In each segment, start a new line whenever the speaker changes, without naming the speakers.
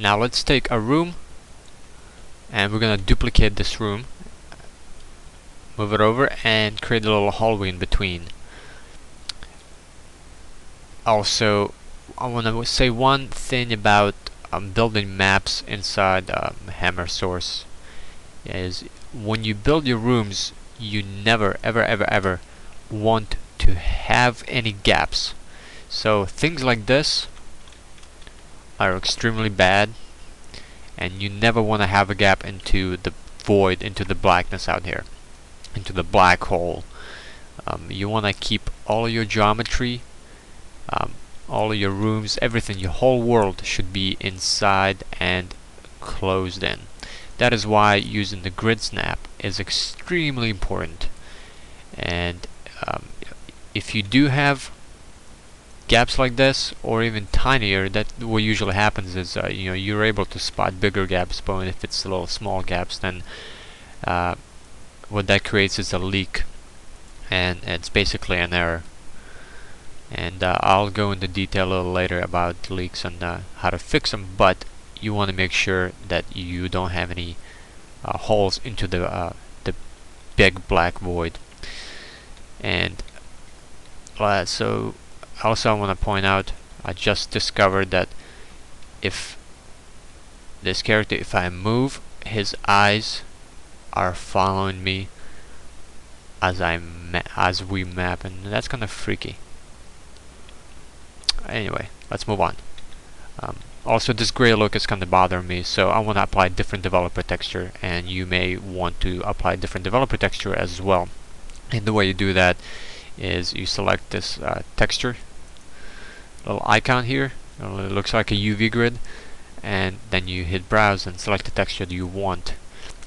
now let's take a room and we're gonna duplicate this room. Move it over and create a little hallway in between. Also I want to say one thing about um, building maps inside um, Hammer Source is when you build your rooms you never ever ever ever want to have any gaps. So things like this are extremely bad and you never want to have a gap into the void into the blackness out here into the black hole um, you want to keep all your geometry um, all your rooms everything your whole world should be inside and closed in that is why using the grid snap is extremely important. And um, if you do have gaps like this, or even tinier, that what usually happens is uh, you know you're able to spot bigger gaps. But if it's a little small gaps, then uh, what that creates is a leak, and it's basically an error. And uh, I'll go into detail a little later about leaks and uh, how to fix them. But you want to make sure that you don't have any uh, holes into the uh, the big black void and so also I want to point out I just discovered that if this character if I move his eyes are following me as I as we map and that's kind of freaky. Anyway let's move on. Um, also this gray look is kind of bothering me so I want to apply different developer texture and you may want to apply different developer texture as well. And the way you do that is you select this uh, texture little icon here it looks like a UV grid and then you hit browse and select the texture that you want.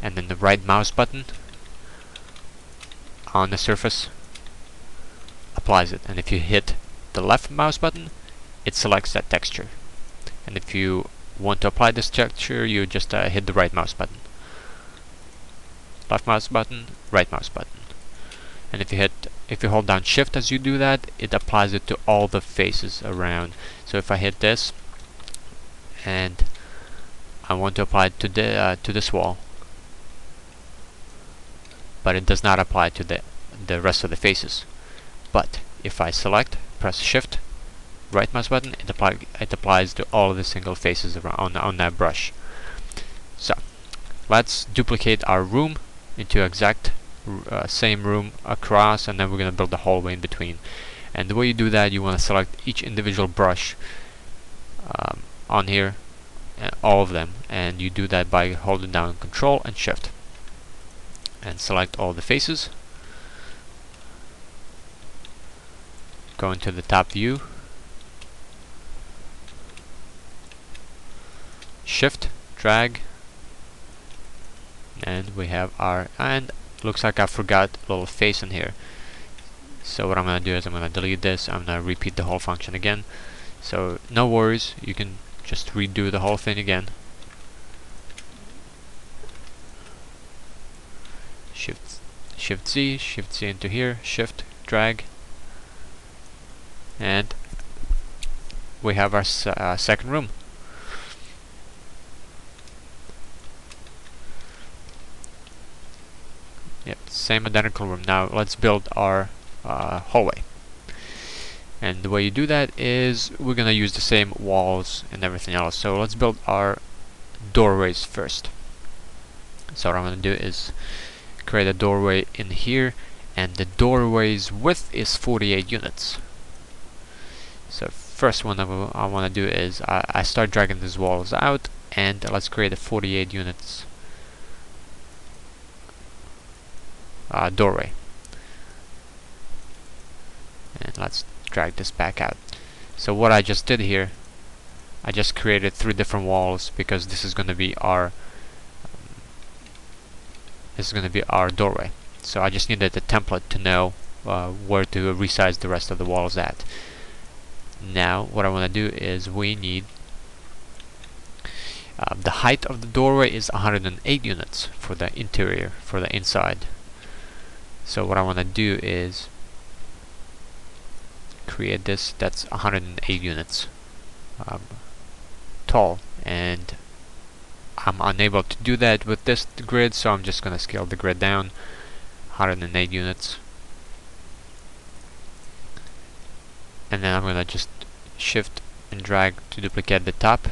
And then the right mouse button on the surface applies it. And if you hit the left mouse button it selects that texture. And if you want to apply this texture you just uh, hit the right mouse button. Left mouse button right mouse button and if you hit if you hold down shift as you do that it applies it to all the faces around so if I hit this and I want to apply it to the uh, to this wall but it does not apply to the the rest of the faces but if I select press shift right mouse button, it, apply, it applies to all the single faces around on, on that brush. So, let's duplicate our room into exact uh, same room across and then we're going to build the hallway in between. And the way you do that, you want to select each individual brush um, on here, uh, all of them, and you do that by holding down Control and Shift. And select all the faces. Go into the top view shift drag and we have our and looks like I forgot a little face in here. So what I'm gonna do is I'm gonna delete this I'm gonna repeat the whole function again. So no worries you can just redo the whole thing again. Shift shift Z shift Z into here shift drag. And we have our uh, second room Yep, same identical room. Now let's build our uh, hallway. And the way you do that is we're gonna use the same walls and everything else. So let's build our doorways first. So what I'm gonna do is create a doorway in here and the doorway's width is 48 units. So first one I want to do is I, I start dragging these walls out and let's create a 48 units uh, doorway. And let's drag this back out. So what I just did here, I just created three different walls because this is going to be our um, this is going to be our doorway. So I just needed the template to know uh, where to resize the rest of the walls at. Now what I want to do is we need uh, the height of the doorway is 108 units for the interior, for the inside. So what I want to do is create this that's 108 units um, tall. And I'm unable to do that with this grid so I'm just gonna scale the grid down 108 units. And then I'm gonna just shift and drag to duplicate the top.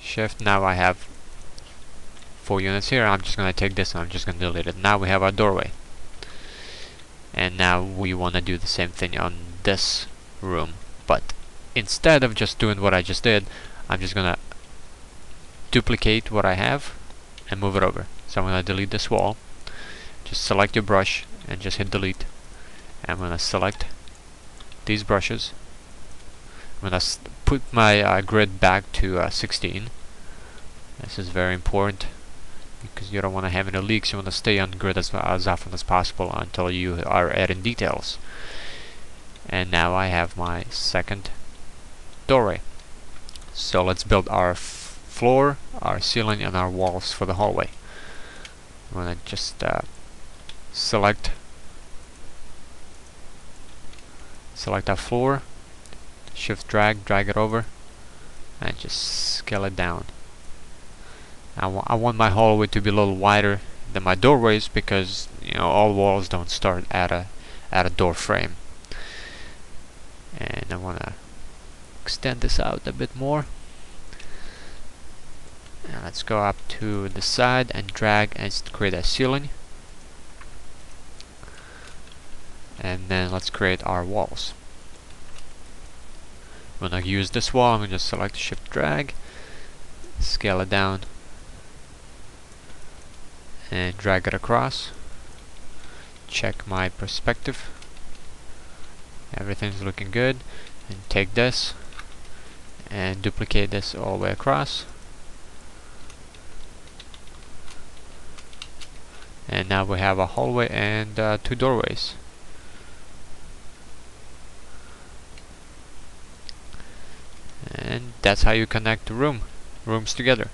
Shift now I have four units here. I'm just gonna take this and I'm just gonna delete it. Now we have our doorway. And now we want to do the same thing on this room. But instead of just doing what I just did I'm just gonna duplicate what I have and move it over. So I'm gonna delete this wall. Just select your brush and just hit delete. And I'm gonna select these brushes. I'm gonna put my uh, grid back to uh, 16 this is very important because you don't want to have any leaks you want to stay on grid as, as often as possible until you are adding details. And now I have my second doorway. So let's build our floor our ceiling and our walls for the hallway. I'm gonna just uh, select select our floor shift drag drag it over and just scale it down I, I want my hallway to be a little wider than my doorways because you know all walls don't start at a at a door frame. And I want to extend this out a bit more. Let's go up to the side and drag and create a ceiling. And then let's create our walls. I'm gonna use this wall, I'm gonna just select shift drag scale it down and drag it across. Check my perspective. Everything's looking good. And take this and duplicate this all the way across. And now we have a hallway and uh, two doorways. And that's how you connect the room rooms together